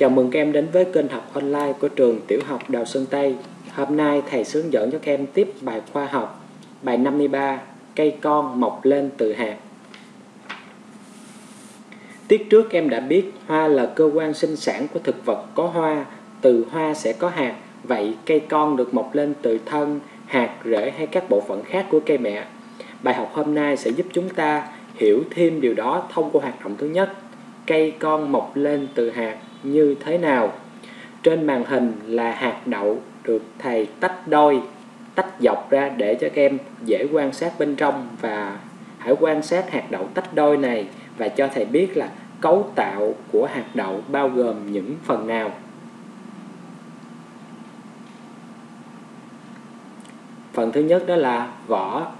Chào mừng các em đến với kênh học online của trường tiểu học Đào Sơn Tây. Hôm nay thầy hướng dẫn cho các em tiếp bài khoa học, bài 53, cây con mọc lên từ hạt. Tiết trước em đã biết hoa là cơ quan sinh sản của thực vật có hoa, từ hoa sẽ có hạt, vậy cây con được mọc lên từ thân, hạt, rễ hay các bộ phận khác của cây mẹ. Bài học hôm nay sẽ giúp chúng ta hiểu thêm điều đó thông qua hoạt động thứ nhất. Cây con mọc lên từ hạt như thế nào? Trên màn hình là hạt đậu được thầy tách đôi, tách dọc ra để cho các em dễ quan sát bên trong và hãy quan sát hạt đậu tách đôi này và cho thầy biết là cấu tạo của hạt đậu bao gồm những phần nào. Phần thứ nhất đó là vỏ,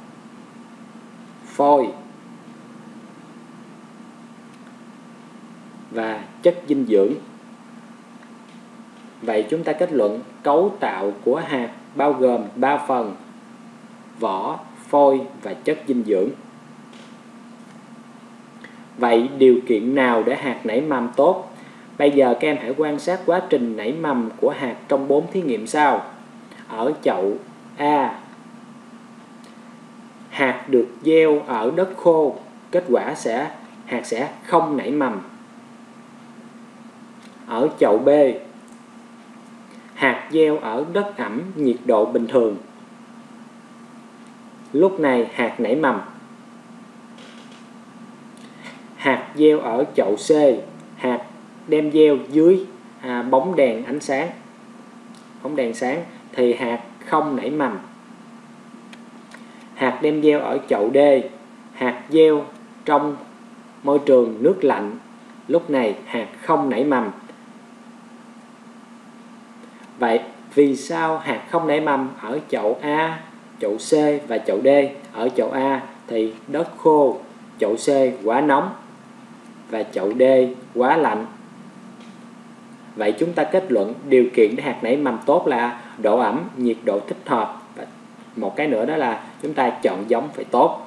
phôi và chất dinh dưỡng. Vậy chúng ta kết luận cấu tạo của hạt bao gồm 3 phần: vỏ, phôi và chất dinh dưỡng. Vậy điều kiện nào để hạt nảy mầm tốt? Bây giờ các em hãy quan sát quá trình nảy mầm của hạt trong 4 thí nghiệm sau. Ở chậu A, hạt được gieo ở đất khô, kết quả sẽ hạt sẽ không nảy mầm. Ở chậu B, hạt gieo ở đất ẩm nhiệt độ bình thường. Lúc này hạt nảy mầm. Hạt gieo ở chậu C, hạt đem gieo dưới à, bóng đèn ánh sáng. Bóng đèn sáng thì hạt không nảy mầm. Hạt đem gieo ở chậu D, hạt gieo trong môi trường nước lạnh. Lúc này hạt không nảy mầm. Vậy vì sao hạt không nảy mầm ở chậu A, chậu C và chậu D? Ở chậu A thì đất khô, chậu C quá nóng và chậu D quá lạnh. Vậy chúng ta kết luận điều kiện để hạt nảy mầm tốt là độ ẩm, nhiệt độ thích hợp và một cái nữa đó là chúng ta chọn giống phải tốt.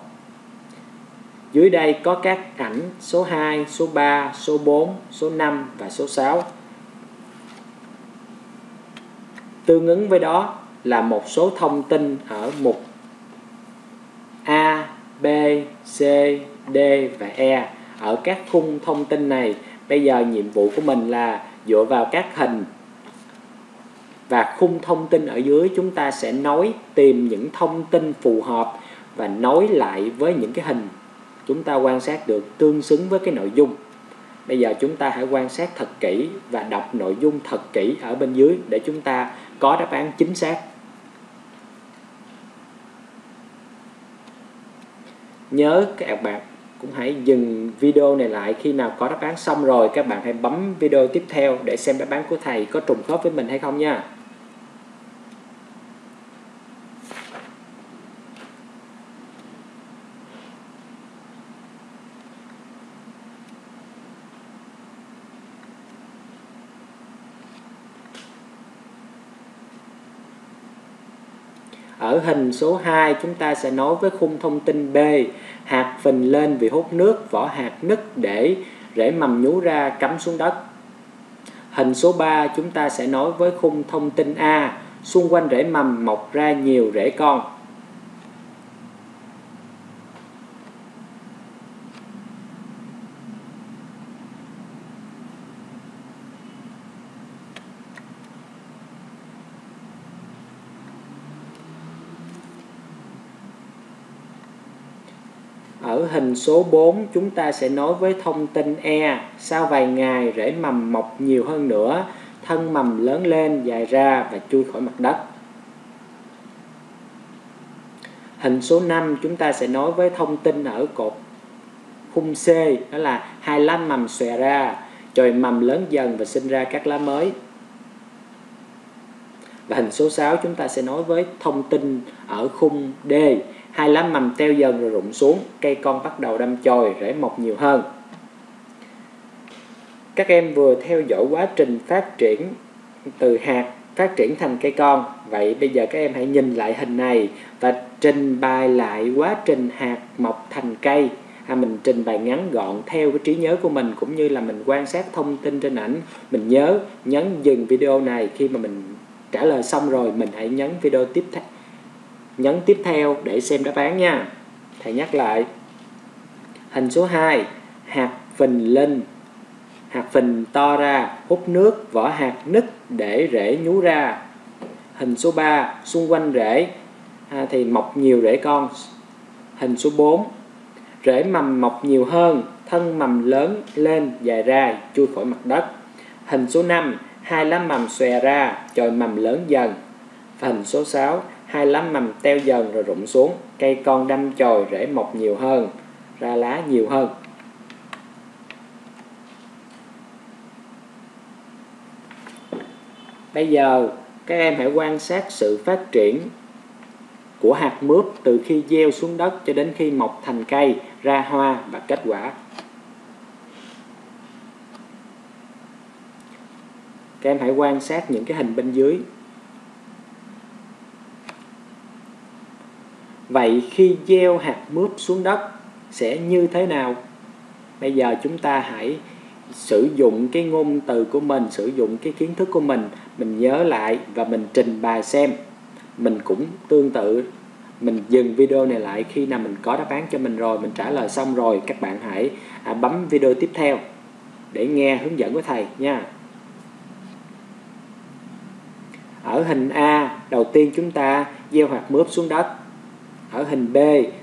Dưới đây có các ảnh số 2, số 3, số 4, số 5 và số 6 Tương ứng với đó là một số thông tin ở mục A, B, C, D và E. Ở các khung thông tin này, bây giờ nhiệm vụ của mình là dựa vào các hình và khung thông tin ở dưới chúng ta sẽ nối tìm những thông tin phù hợp và nối lại với những cái hình chúng ta quan sát được tương xứng với cái nội dung. Bây giờ chúng ta hãy quan sát thật kỹ và đọc nội dung thật kỹ ở bên dưới để chúng ta có đáp án chính xác. Nhớ các bạn cũng hãy dừng video này lại khi nào có đáp án xong rồi, các bạn hãy bấm video tiếp theo để xem đáp án của thầy có trùng khớp với mình hay không nha. Ở hình số 2 chúng ta sẽ nối với khung thông tin B. Hạt phình lên vì hút nước, vỏ hạt nứt để rễ mầm nhú ra cắm xuống đất. Hình số 3 chúng ta sẽ nối với khung thông tin A. Xung quanh rễ mầm mọc ra nhiều rễ con. Ở hình số 4 chúng ta sẽ nối với thông tin E. Sau vài ngày rễ mầm mọc nhiều hơn nữa, thân mầm lớn lên, dài ra và chui khỏi mặt đất. Hình số 5 chúng ta sẽ nối với thông tin ở cột khung C, đó là hai lá mầm xòe ra, chồi mầm lớn dần và sinh ra các lá mới. Và hình số 6 chúng ta sẽ nói với thông tin ở khung D, hai lá mầm teo dần rồi rụng xuống, cây con bắt đầu đâm chồi, rễ mọc nhiều hơn. Các em vừa theo dõi quá trình phát triển từ hạt phát triển thành cây con. Vậy bây giờ các em hãy nhìn lại hình này và trình bày lại quá trình hạt mọc thành cây à, mình trình bày ngắn gọn theo cái trí nhớ của mình cũng như là mình quan sát thông tin trên ảnh mình nhớ nhấn dừng video này khi mà mình trả lời xong rồi mình hãy nhấn video tiếp theo nhấn tiếp theo để xem đáp án nha. Thầy nhắc lại. Hình số 2 hạt phình lên. Hạt phình to ra hút nước vỏ hạt nứt để rễ nhú ra. Hình số 3 xung quanh rễ. À, thì mọc nhiều rễ con. Hình số 4 rễ mầm mọc nhiều hơn thân mầm lớn lên dài ra chui khỏi mặt đất. Hình số 5 hai lá mầm xòe ra chồi mầm lớn dần. Và hình số 6 hai lá mầm teo dần rồi rụng xuống cây con đâm chồi rễ mọc nhiều hơn ra lá nhiều hơn bây giờ các em hãy quan sát sự phát triển của hạt mướp từ khi gieo xuống đất cho đến khi mọc thành cây, ra hoa và kết quả. Các em hãy quan sát những cái hình bên dưới. Vậy khi gieo hạt mướp xuống đất sẽ như thế nào? Bây giờ chúng ta hãy sử dụng cái ngôn từ của mình, sử dụng cái kiến thức của mình, mình nhớ lại và mình trình bày xem. Mình cũng tương tự. Mình dừng video này lại khi nào mình có đáp án cho mình rồi mình trả lời xong rồi các bạn hãy à, bấm video tiếp theo để nghe hướng dẫn của thầy nha. Ở hình A đầu tiên chúng ta gieo hạt mướp xuống đất ở hình B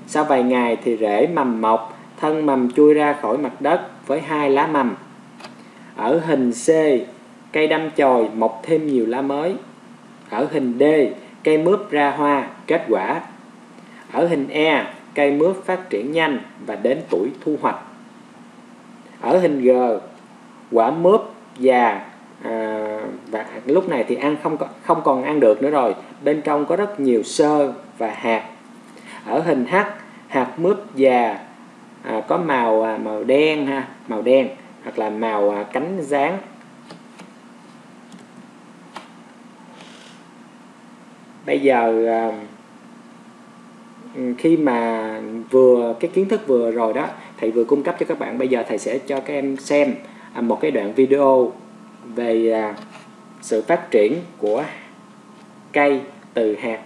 sau vài ngày thì rễ mầm mọc thân mầm chui ra khỏi mặt đất với hai lá mầm. Ở hình C cây đâm chồi mọc thêm nhiều lá mới. Ở hình D cây mướp ra hoa kết quả. Ở hình E cây mướp phát triển nhanh và đến tuổi thu hoạch. Ở hình G quả mướp già à, và lúc này thì ăn không không còn ăn được nữa rồi. Bên trong có rất nhiều sơ và hạt ở hình H hạt mướp già à, có màu à, màu đen ha màu đen hoặc là màu à, cánh rán. Bây giờ à, ừ, khi mà vừa cái kiến thức vừa rồi đó thầy vừa cung cấp cho các bạn bây giờ thầy sẽ cho các em xem à, một cái đoạn video về à, sự phát triển của cây từ hạt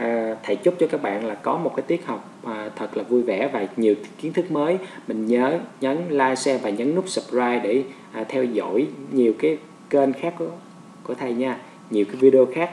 à, thầy chúc cho các bạn là có một cái tiết học à, thật là vui vẻ và nhiều kiến thức mới. Mình nhớ nhấn like share và nhấn nút subscribe để à, theo dõi nhiều cái kênh khác của của thầy nha. Nhiều cái video khác.